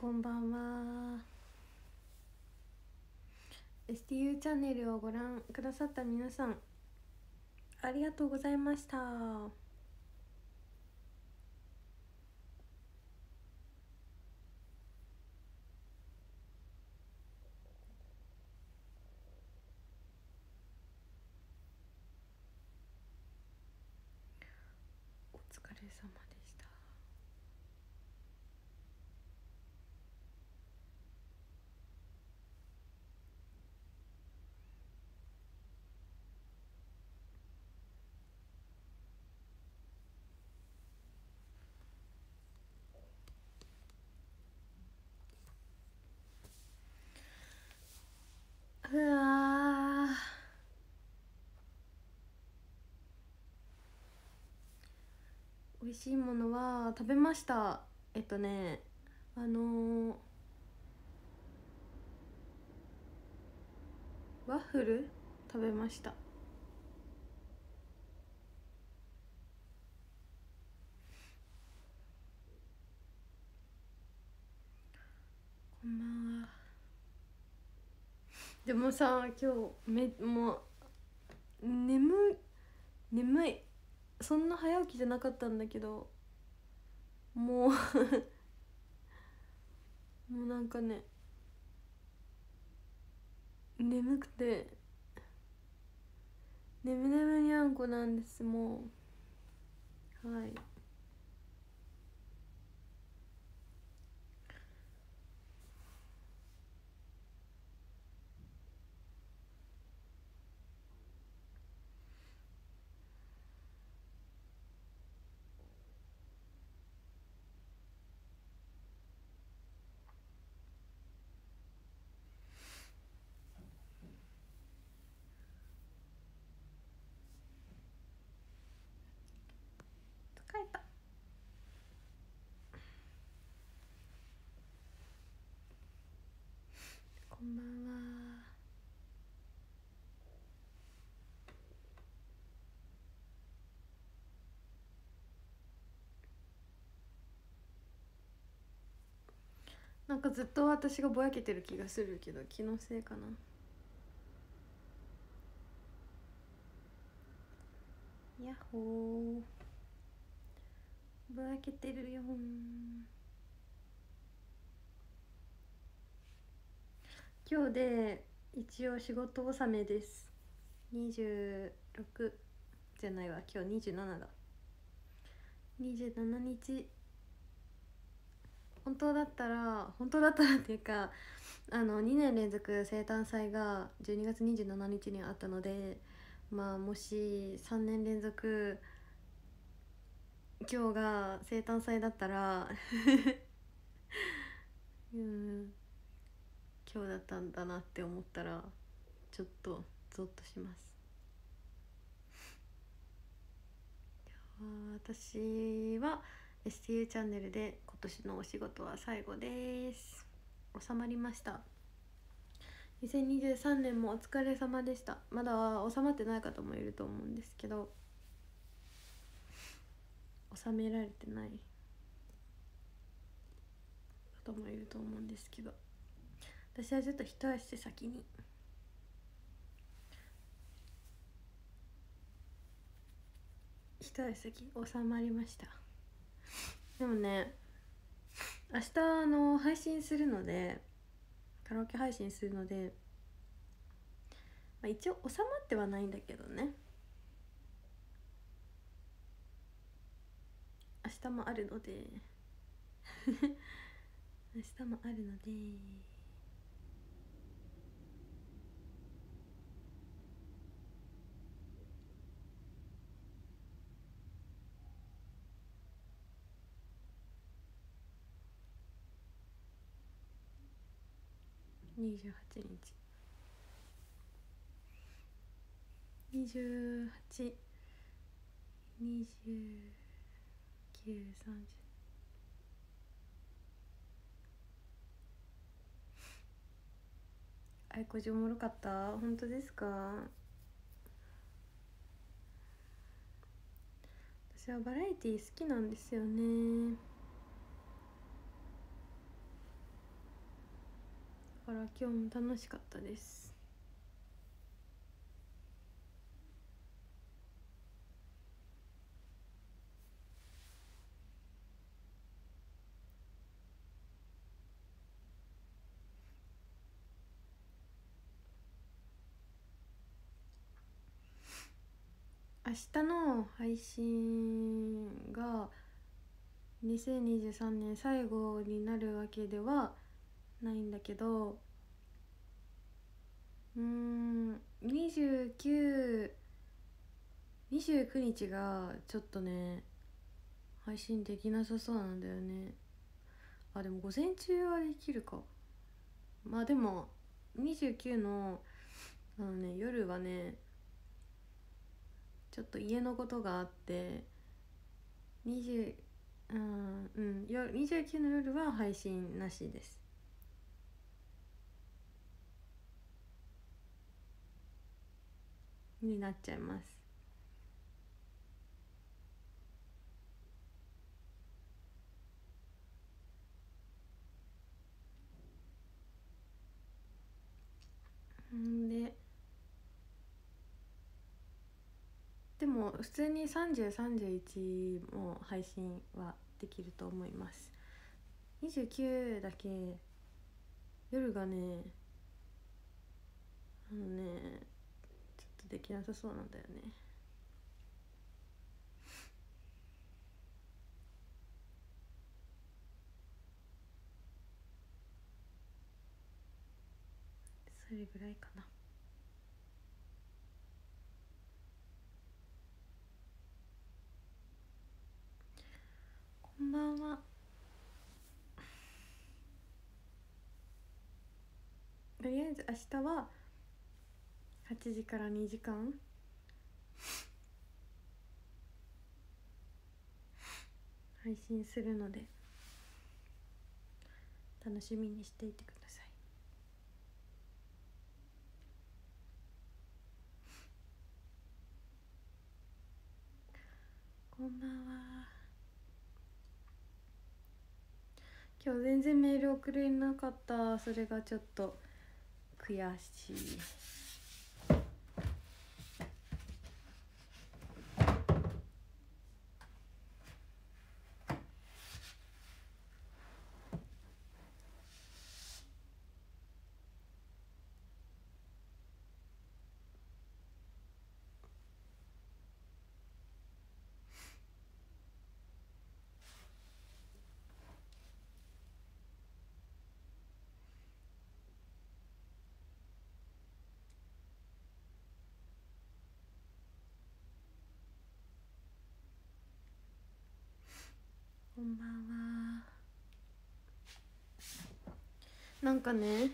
こんばんは。STU チャンネルをご覧くださった皆さんありがとうございました。美味しいものは食べました。えっとねあのーワッフル？食べました。こんばんは。でもさ今日めもう眠い眠い。そんな早起きじゃなかったんだけどもう もうなんかね眠くて眠眠にゃんこなんですもう。はい疲れたこんばんは。なんかずっと私がぼやけてる気がするけど気のせいかな。やっほー。ぼやけてるよ今日で一応仕事納めです。26じゃないわ。今日27だ。27日。本当だったら本当だったらっていうかあの2年連続生誕祭が12月27日にあったのでまあもし3年連続今日が生誕祭だったら うん。今日だったんだなって思ったらちょっとゾッとします。私は STU チャンネルで今年のお仕事は最後です。収まりました。2023年もお疲れ様でした。まだ収まってない方もいると思うんですけど収められてない方もいると思うんですけど。私はちょっと一足先に。一足先収まりました。でもね明日あの配信するのでカラオケ配信するので、まあ、一応収まってはないんだけどね。明日もあるので。明日もあるので。28日。28 2930あいこじおもろかった？本当ですか？私はバラエティー好きなんですよね。から今日も楽しかったです。明日の配信が2023年最後になるわけではないんだけどうん。2929日がちょっとね配信できなさそうなんだよね。あでも午前中はできるか。まあでも29のあのね夜はねちょっと家のことがあって20うんうん29の夜は配信なしです。になっちゃいます。んででも普通に3031も配信はできると思います。29だけ。夜がねあのねとできなさそうなんだよね。それぐらいかな。こんばんは。とりあえず明日は8時から2時間配信するので。楽しみにしていてください。こんばんは。今日全然メール送れなかった。それがちょっと悔しい。こんばんは。なんかね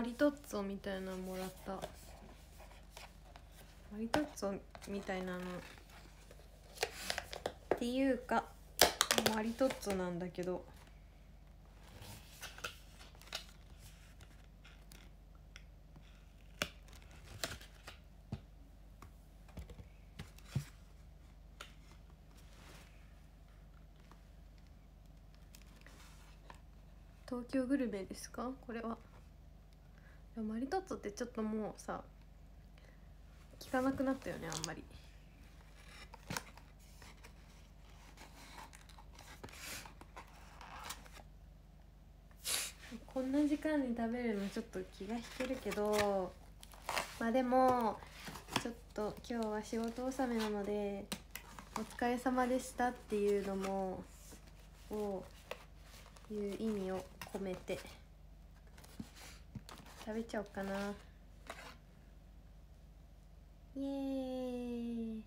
マリトッツォみたいなのもらった。マリトッツォみたいなの。っていうかマリトッツォなんだけど。東京グルメですか？これは。マリトッツォってちょっともうさ聞かなくなったよねあんまり。こんな時間に食べるのちょっと気が引けるけどまあでもちょっと今日は仕事納めなのでお疲れ様でしたっていうのもをいう意味を込めて。食べちゃおうかな。イエーイ。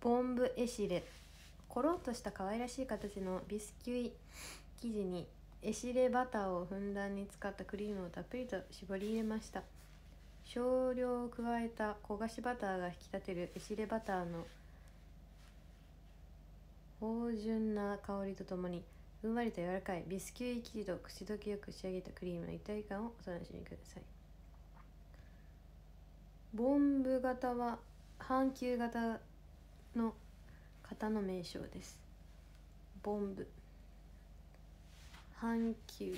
ボンブエシレ。コロッとした可愛らしい形のビスキュイ生地にエシレバターをふんだんに使ったクリームをたっぷりと絞り入れました。少量加えた焦がしバターが引き立てるエシレバターの芳醇な香りとともにふんわりと柔らかいビスキュイ生地と口どけよく仕上げたクリームの一体感をお楽しみください。ボンブ型は半球型の型の名称です。ボンブ。半球。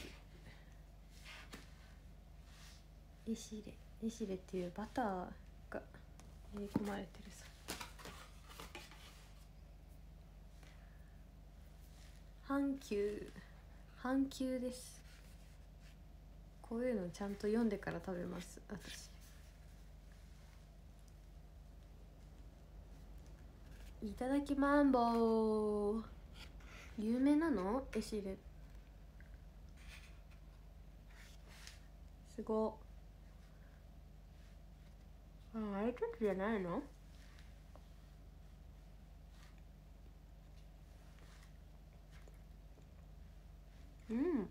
エシレエシレっていうバターが練り込まれてるさ半球半球です。こういうのちゃんと読んでから食べます私。いただきマンボウ。有名なの？エシレ。すご。ああれちょっとじゃないの？うん。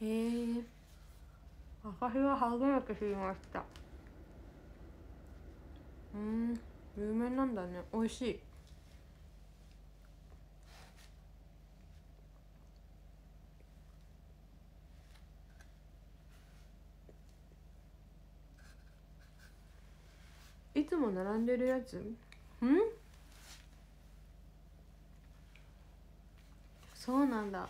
へえ。私は初めて知りました。うん。有名なんだね。美味しい。並んでるやつ？ん？そうなんだ。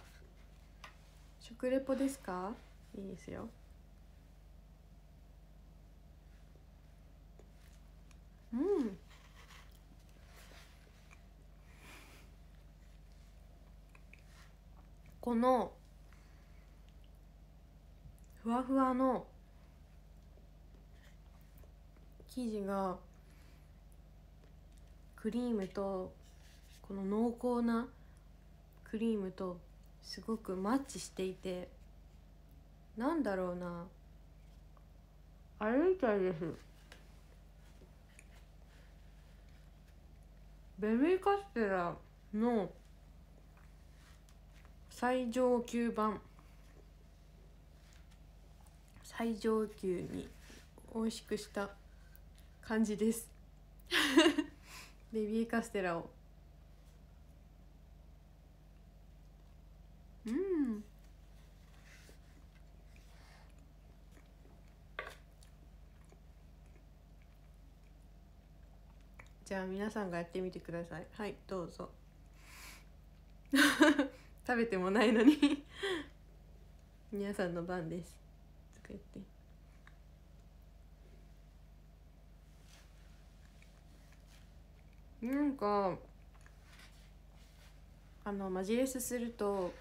食レポですか？いいですよ。うん。このふわふわの生地がクリームとこの濃厚なクリームとすごくマッチしていてなんだろうな。あれみたいです。ベビーカステラの最上級版。最上級に美味しくした感じです ベビーカステラを。うん。じゃあ皆さんがやってみてください。はいどうぞ。食べてもないのに。皆さんの番です。とか言って。なんかあのマジレスすると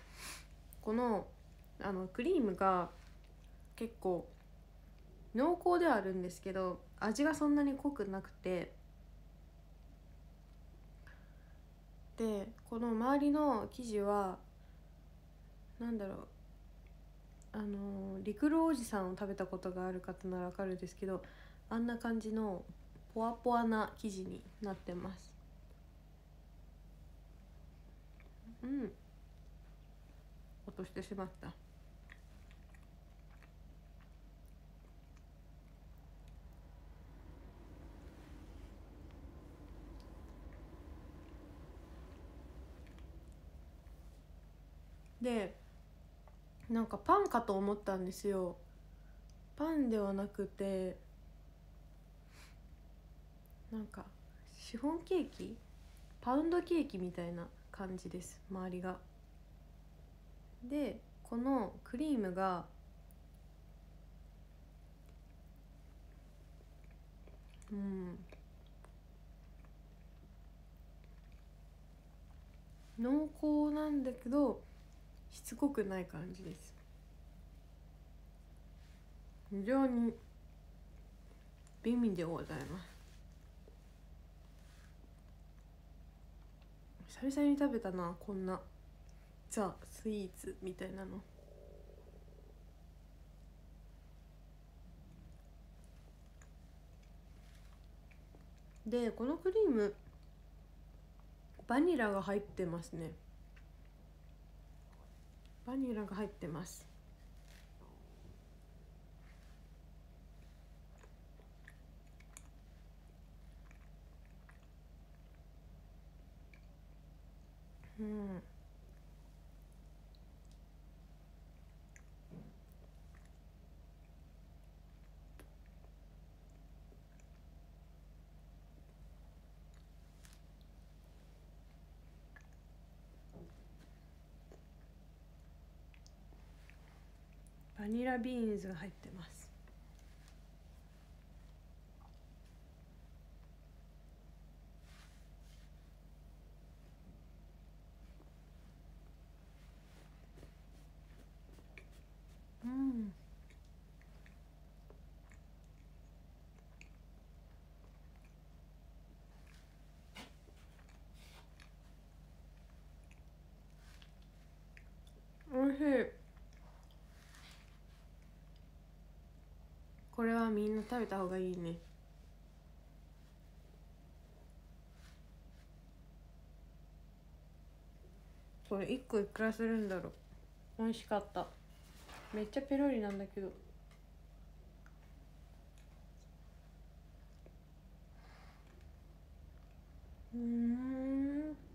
このあのクリームが結構濃厚ではあるんですけど味がそんなに濃くなくてでこの周りの生地はなんだろうあの陸路おじさんを食べたことがある方ならわかるんですけどあんな感じのポワポワな生地になってます。うん。落としてしまった。でなんかパンかと思ったんですよ。パンではなくてなんかシフォンケーキ？パウンドケーキみたいな。感じです周りが。でこのクリームがうん濃厚なんだけどしつこくない感じです。非常に美味でございます。久々に食べたなこんな。ザ・スイーツみたいなの。でこのクリームバニラが入ってますね。バニラが入ってます。バニラビーンズが入ってますうんおいしい。これはみんな食べた方がいいね。これ1個いくらするんだろう。美味しかった。めっちゃペロリなんだけど。うん。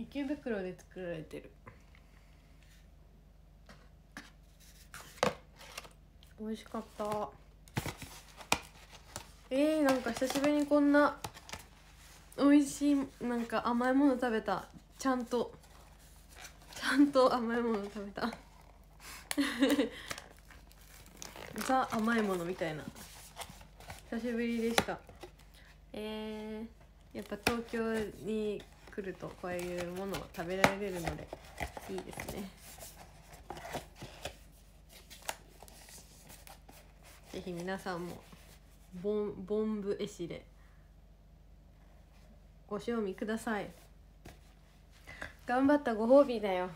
池袋で作られてる。美味しかった。えー、なんか久しぶりにこんな美味しいなんか甘いもの食べた。ちゃんと。ちゃんと甘いもの食べた。ザ甘いものみたいな。久しぶりでした。えー、やっぱ東京に来るとこういうものを食べられるのでいいですね。ぜひ皆さんもボンボンブエシでご賞味ください。頑張ったご褒美だよ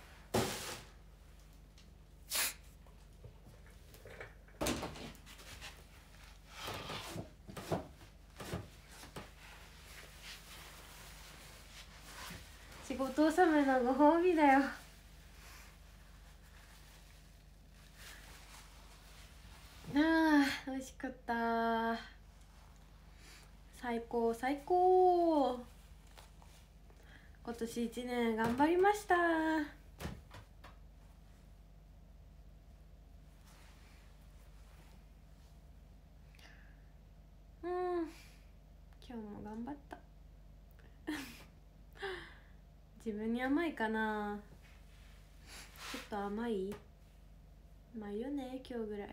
仕事納めのご褒美だよ。あー美味しかった。最高最高。今年一年頑張りました。うん。今日も頑張った。自分に甘いかな。ちょっと甘い？甘いよね今日ぐらい。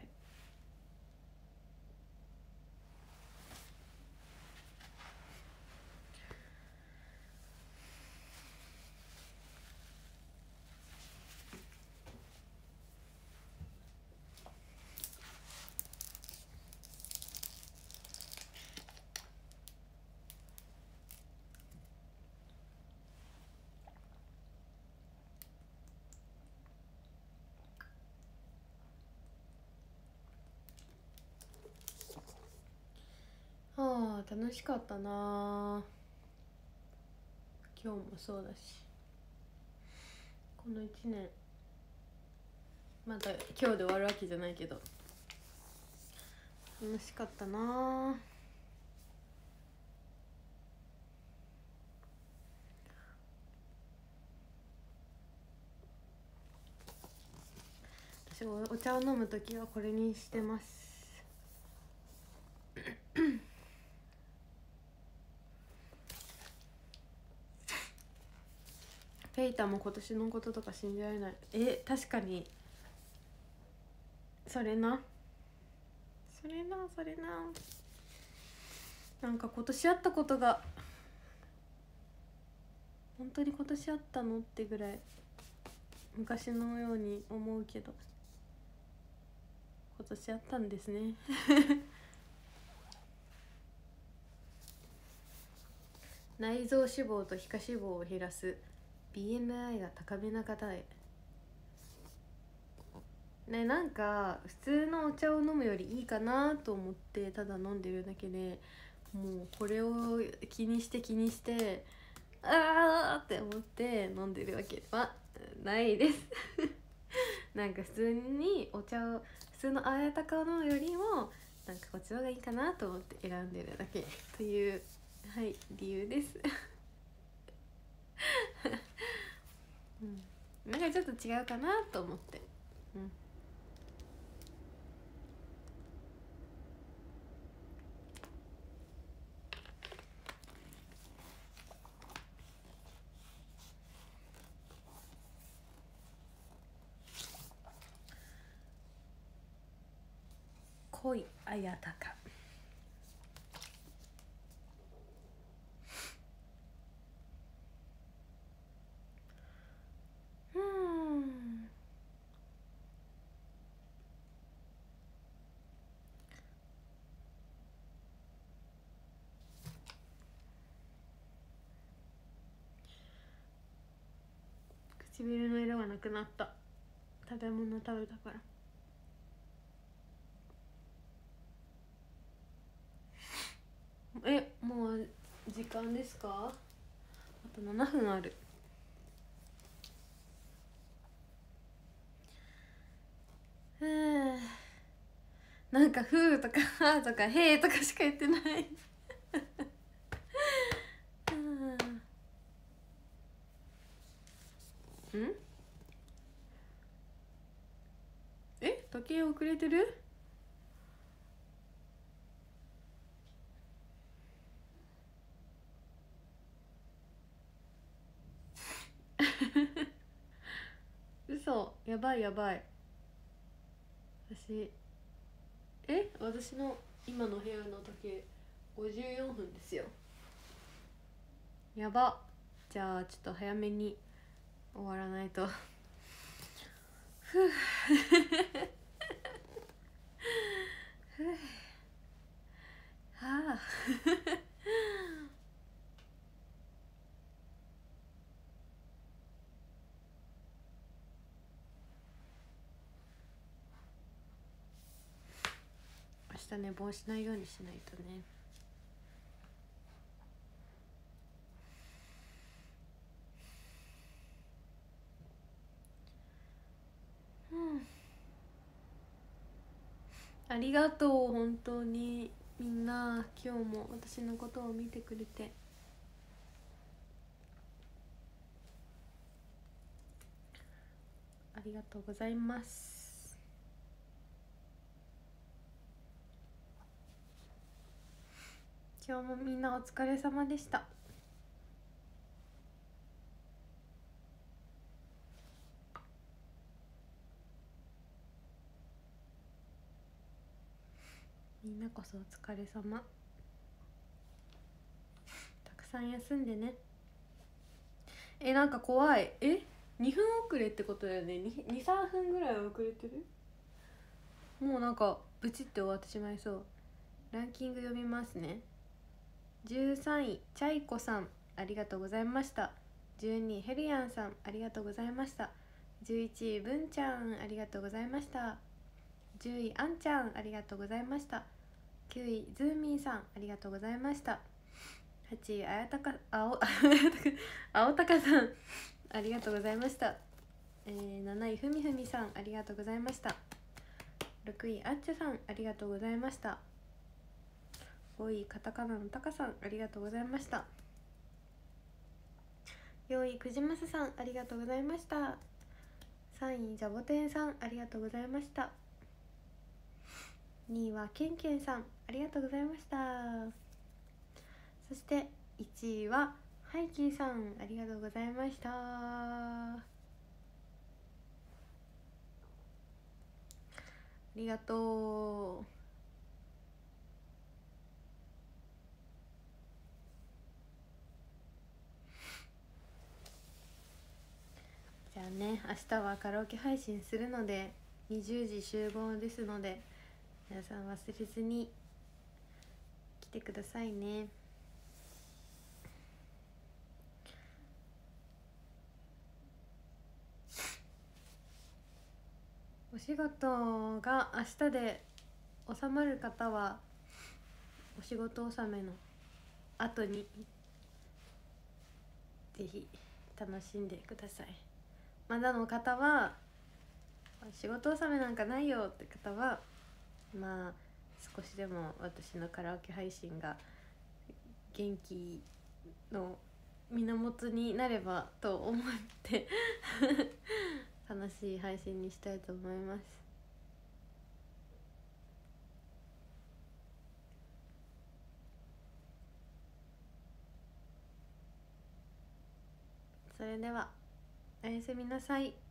あ楽しかったな。今日もそうだし。この1年まだ今日で終わるわけじゃないけど。楽しかったな。私お茶を飲む時はこれにしてます。ペイタも今年のこととか信じられない。え確かに。それな。それなそれな。なんか今年あったことが。本当に今年あったのってぐらい。昔のように思うけど。今年あったんですね。内臓脂肪と皮下脂肪を減らす BMI が高めな方へねなんか普通のお茶を飲むよりいいかなと思ってただ飲んでるだけでもうこれを気にして気にしてあーって思って飲んでるわけはないです。なんか普通にお茶を普通のあやたかを飲むよりもなんかこっちの方がいいかなと思って選んでるだけというはい理由です。うん。なんかちょっと違うかなと思って。うん。恋あやたか。唇の色がなくなった。食べ物食べたから。えもう時間ですか？あと7分ある。ふう。なんか「ふう」とか「は」とか「へ」とかしか言ってないうんんえ時計遅れてる？嘘。やばいやばい。私え？私の今の部屋の時計54分ですよ。やば。じゃあちょっと早めに終わらないと。ふう。は あ明日寝坊しないようにしないとね。ありがとう本当に。みんな今日も私のことを見てくれて。ありがとうございます。今日もみんなお疲れ様でした。みんなこそお疲れ様。たくさん休んでね。えなんか怖い。え2分遅れってことだよね。23分ぐらい遅れてる？もうなんかブチって終わってしまいそう。ランキング読みますね。13位チャイコさん。ありがとうございました。12位ヘリアンさん。ありがとうございました。11位文ちゃん。ありがとうございました。10位あんちゃんありがとうございました。9位ズーミンさんありがとうございました。8位あやたか青青 たかさんありがとうございました、えー、7位ふみふみさんありがとうございました。6位あっちゃさんありがとうございました。5位カタカナのたかさんありがとうございました。4位くじますさんありがとうございました。3位ジャボテンさんありがとうございました。2位はけんけんさんありがとうございました。そして1位はハイキーさんありがとうございました。ありがとう。じゃあね明日はカラオケ配信するので20時集合ですので皆さん忘れずに来てくださいね。お仕事が明日で収まる方はお仕事納めの後にぜひ楽しんでください。まだの方は仕事納めなんかないよって方はまあ少しでも私のカラオケ配信が元気の源になればと思って 楽しい配信にしたいと思いますそれではおやすみなさい。